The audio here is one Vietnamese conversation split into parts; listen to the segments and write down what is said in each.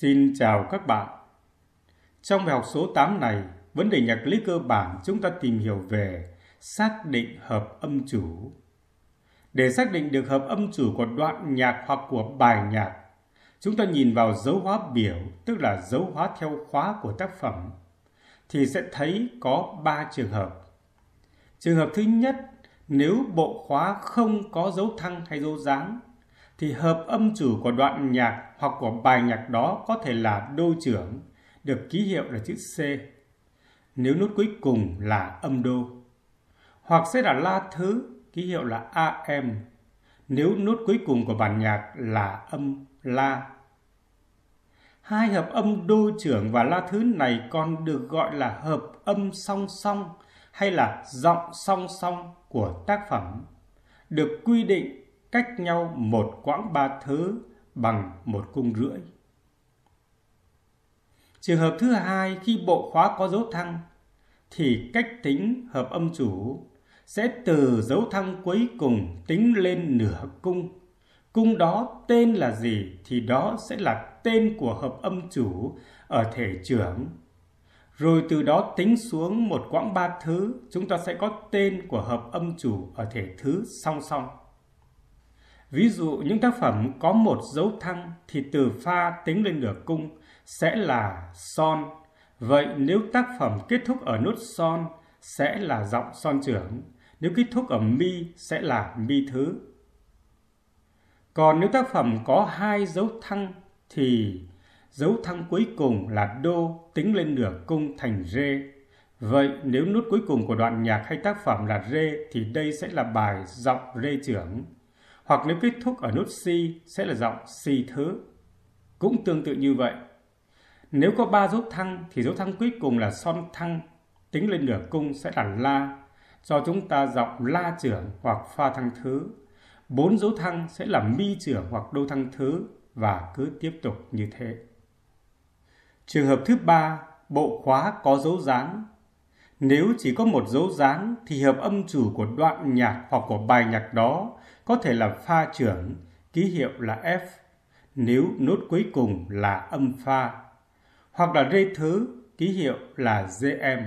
Xin chào các bạn. Trong bài học số 8 này, vấn đề nhạc lý cơ bản chúng ta tìm hiểu về xác định hợp âm chủ. Để xác định được hợp âm chủ của đoạn nhạc hoặc của bài nhạc, chúng ta nhìn vào dấu hóa biểu, tức là dấu hóa theo khóa của tác phẩm, thì sẽ thấy có 3 trường hợp. Trường hợp thứ nhất, nếu bộ khóa không có dấu thăng hay dấu dáng, thì hợp âm chủ của đoạn nhạc hoặc của bài nhạc đó có thể là đô trưởng, được ký hiệu là chữ C. Nếu nốt cuối cùng là âm đô. Hoặc sẽ là la thứ, ký hiệu là AM, nếu nốt cuối cùng của bản nhạc là âm la. Hai hợp âm đô trưởng và la thứ này còn được gọi là hợp âm song song hay là giọng song song của tác phẩm, được quy định cách nhau một quãng ba thứ bằng một cung rưỡi. Trường hợp thứ hai khi bộ khóa có dấu thăng thì cách tính hợp âm chủ sẽ từ dấu thăng cuối cùng tính lên nửa cung. Cung đó tên là gì thì đó sẽ là tên của hợp âm chủ ở thể trưởng. Rồi từ đó tính xuống một quãng ba thứ, chúng ta sẽ có tên của hợp âm chủ ở thể thứ song song. Ví dụ những tác phẩm có một dấu thăng thì từ pha tính lên nửa cung sẽ là son. Vậy nếu tác phẩm kết thúc ở nốt son sẽ là giọng son trưởng. Nếu kết thúc ở mi sẽ là mi thứ. Còn nếu tác phẩm có hai dấu thăng thì dấu thăng cuối cùng là đô tính lên nửa cung thành rê. Vậy nếu nốt cuối cùng của đoạn nhạc hay tác phẩm là rê thì đây sẽ là bài giọng rê trưởng hoặc nếu kết thúc ở nốt si sẽ là giọng si thứ. Cũng tương tự như vậy. Nếu có ba dấu thăng thì dấu thăng cuối cùng là son thăng, tính lên nửa cung sẽ là la, cho chúng ta giọng la trưởng hoặc pha thăng thứ. Bốn dấu thăng sẽ là mi trưởng hoặc đô thăng thứ và cứ tiếp tục như thế. Trường hợp thứ ba, bộ khóa có dấu dáng. Nếu chỉ có một dấu dáng thì hợp âm chủ của đoạn nhạc hoặc của bài nhạc đó có thể là pha trưởng, ký hiệu là F, nếu nốt cuối cùng là âm pha, hoặc là rê thứ, ký hiệu là GM,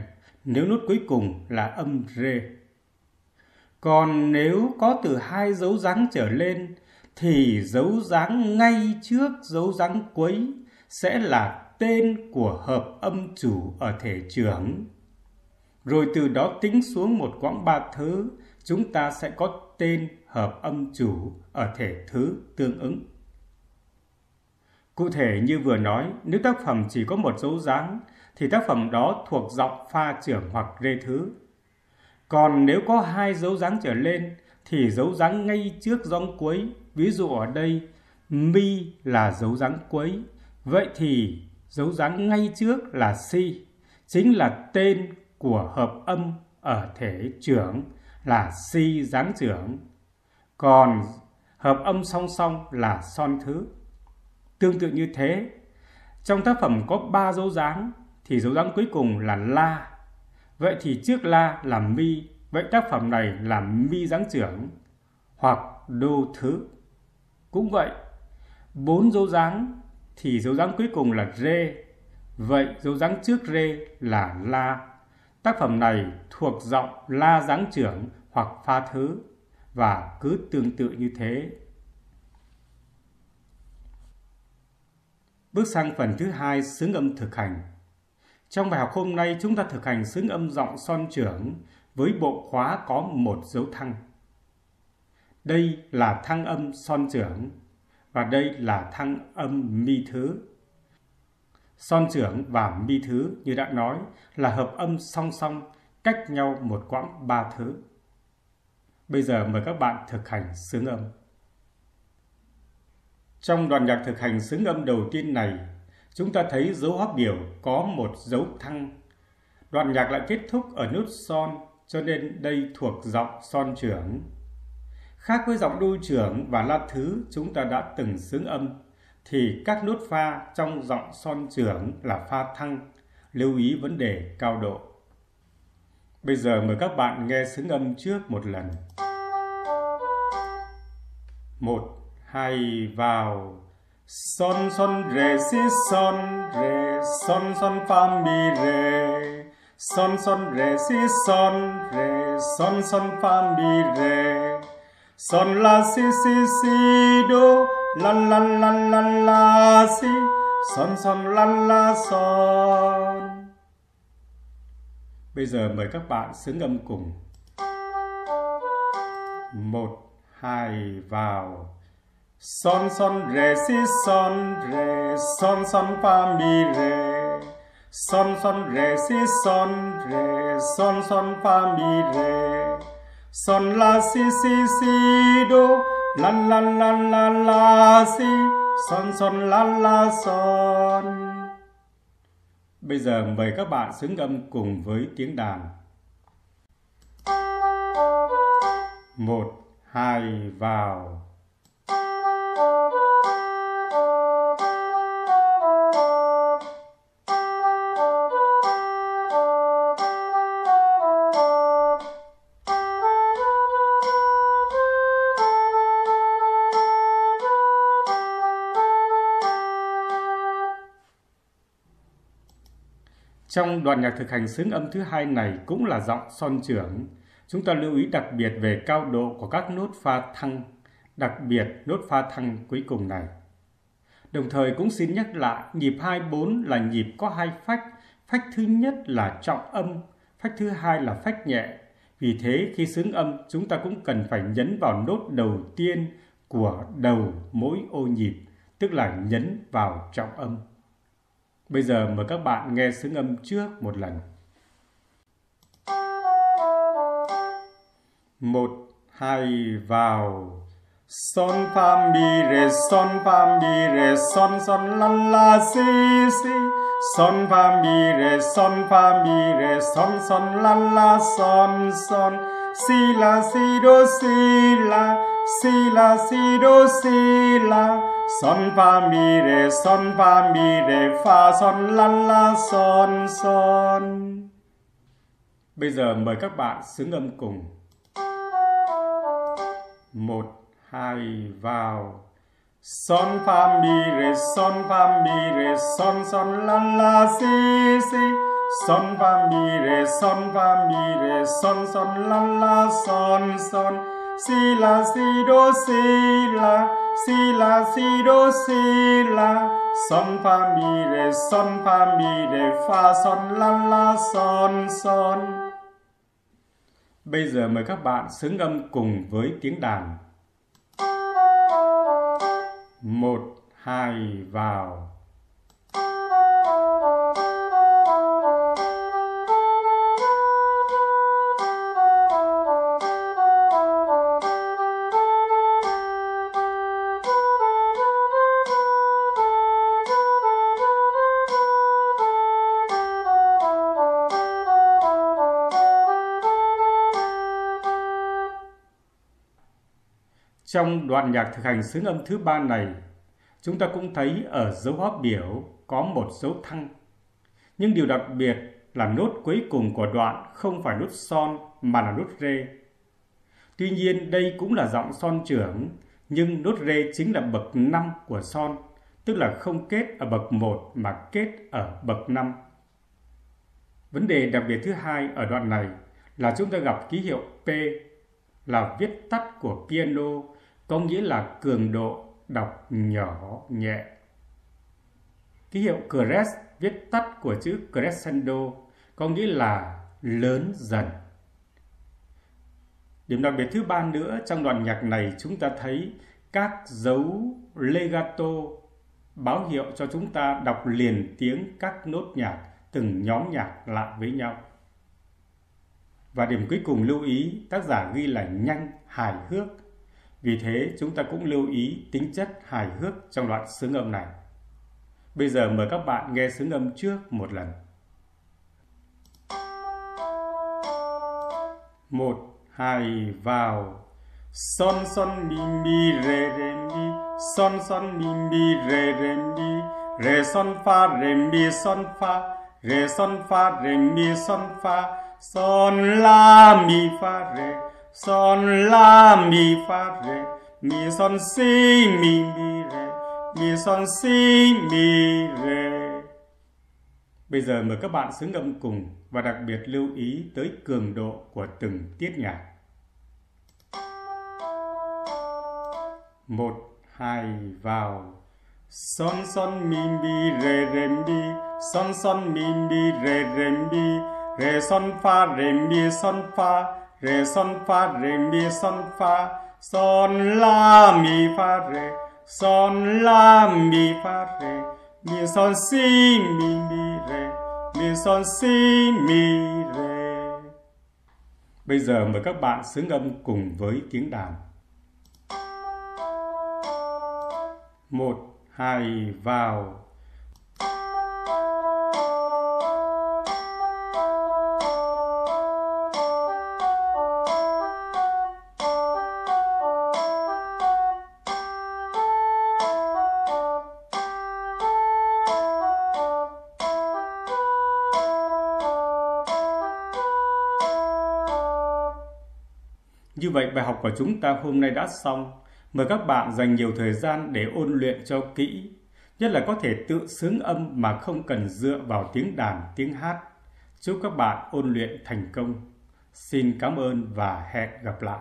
nếu nốt cuối cùng là âm rê. Còn nếu có từ hai dấu dáng trở lên, thì dấu dáng ngay trước dấu dáng cuối sẽ là tên của hợp âm chủ ở thể trưởng. Rồi từ đó tính xuống một quãng ba thứ, chúng ta sẽ có tên hợp âm chủ ở thể thứ tương ứng. Cụ thể như vừa nói, nếu tác phẩm chỉ có một dấu dáng thì tác phẩm đó thuộc giọng pha trưởng hoặc rê thứ. Còn nếu có hai dấu dáng trở lên thì dấu dáng ngay trước dòng cuối, ví dụ ở đây mi là dấu dáng cuối, vậy thì dấu dáng ngay trước là si, chính là tên của hợp âm ở thể trưởng là si dáng trưởng còn hợp âm song song là son thứ. Tương tự như thế, trong tác phẩm có ba dấu dáng thì dấu dáng cuối cùng là la. Vậy thì trước la là mi, vậy tác phẩm này là mi dáng trưởng hoặc đô thứ. Cũng vậy, bốn dấu dáng thì dấu dáng cuối cùng là rê, vậy dấu dáng trước rê là la. Tác phẩm này thuộc giọng la dáng trưởng hoặc pha thứ và cứ tương tự như thế. Bước sang phần thứ hai xứng âm thực hành. Trong bài học hôm nay, chúng ta thực hành xứng âm giọng son trưởng với bộ khóa có một dấu thăng. Đây là thăng âm son trưởng và đây là thăng âm mi thứ. Son trưởng và mi thứ, như đã nói, là hợp âm song song, cách nhau một quãng ba thứ. Bây giờ mời các bạn thực hành xướng âm. Trong đoạn nhạc thực hành xướng âm đầu tiên này, chúng ta thấy dấu hóa biểu có một dấu thăng. Đoạn nhạc lại kết thúc ở nốt son, cho nên đây thuộc giọng son trưởng. Khác với giọng đôi trưởng và la thứ chúng ta đã từng xướng âm, thì các nốt pha trong giọng son trưởng là pha thăng, lưu ý vấn đề cao độ. Bây giờ mời các bạn nghe xứng âm trước một lần. Một, hai vào, son son re si son re son son fa mi re. Son son re si son re son son fa mi re. Son la si si si do la la la la la si. Son son la la son bây giờ mời các bạn xứng âm cùng. Một, hai, vào. Son son, re, si, son, re. Son son, fa, mi, re. Son son, re, si, son, re. Son son, fa, mi, re. Son, la, si si si, do. La la la la la, si. Son son, la la, son bây giờ mời các bạn xứng âm cùng với tiếng đàn. Một hai vào. Trong đoạn nhạc thực hành sướng âm thứ hai này cũng là giọng son trưởng. Chúng ta lưu ý đặc biệt về cao độ của các nốt pha thăng, đặc biệt nốt pha thăng cuối cùng này. Đồng thời cũng xin nhắc lại, nhịp 24 là nhịp có hai phách. Phách thứ nhất là trọng âm, phách thứ hai là phách nhẹ. Vì thế khi xứng âm, chúng ta cũng cần phải nhấn vào nốt đầu tiên của đầu mỗi ô nhịp, tức là nhấn vào trọng âm. Bây giờ mời các bạn nghe xứng âm trước một lần. Một, hai, vào. Son fa mi re son fa mi re son son la la si si son fa mi re son fa mi re son son la la son son si la si do si la si la, si do, si la. Son fa mi, re, son fa mi, re, fa, son, la la, son son. Bây giờ mời các bạn xứng âm cùng. Một, hai, vào. Son fa mi, re, son fa mi, re, son son, la la, si si. Son fa mi, re, son fa mi, re, son son, la la, son son si la, si do, si la. Si la, si do, si la. Son, fa, mi, re, son, fa, mi, re, fa, son, la la, son son. Bây giờ mời các bạn xứng âm cùng với tiếng đàn. Một, hai, vào. Trong đoạn nhạc thực hành xứng âm thứ ba này, chúng ta cũng thấy ở dấu hóp biểu có một dấu thăng. Nhưng điều đặc biệt là nốt cuối cùng của đoạn không phải nốt son mà là nốt rê. Tuy nhiên đây cũng là giọng son trưởng, nhưng nốt rê chính là bậc 5 của son, tức là không kết ở bậc 1 mà kết ở bậc 5. Vấn đề đặc biệt thứ hai ở đoạn này là chúng ta gặp ký hiệu P là viết tắt của piano có nghĩa là cường độ đọc nhỏ nhẹ. Ký hiệu cres viết tắt của chữ crescendo có nghĩa là lớn dần. Điểm đặc biệt thứ ba nữa trong đoạn nhạc này chúng ta thấy các dấu legato báo hiệu cho chúng ta đọc liền tiếng các nốt nhạc từng nhóm nhạc lại với nhau. Và điểm cuối cùng lưu ý tác giả ghi là nhanh, hài hước vì thế chúng ta cũng lưu ý tính chất hài hước trong đoạn xứng âm này. Bây giờ mời các bạn nghe xứng âm trước một lần. Một, hai, vào. Son son mi mi re re mi, son son mi mi re re mi, re son fa re mi son fa, re son fa re mi son fa, son la mi fa re son la mi fa re mi son si mi mi re mi son si mi re. Bây giờ mời các bạn xứng ngậm cùng và đặc biệt lưu ý tới cường độ của từng tiết nhạc. Một, hai, vào. Son son mi mi re re mi, son son mi mi re re mi, re son fa re mi son fa, re son fa re mi son fa, son la mi fa re, son la mi fa re, mi son si mi mi re, mi son si mi re. Bây giờ mời các bạn xứng âm cùng với tiếng đàn. Một, hai, vào. Như vậy bài học của chúng ta hôm nay đã xong. Mời các bạn dành nhiều thời gian để ôn luyện cho kỹ, nhất là có thể tự sướng âm mà không cần dựa vào tiếng đàn, tiếng hát. Chúc các bạn ôn luyện thành công. Xin cảm ơn và hẹn gặp lại.